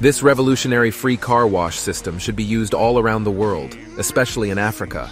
This revolutionary free car wash system should be used all around the world, especially in Africa.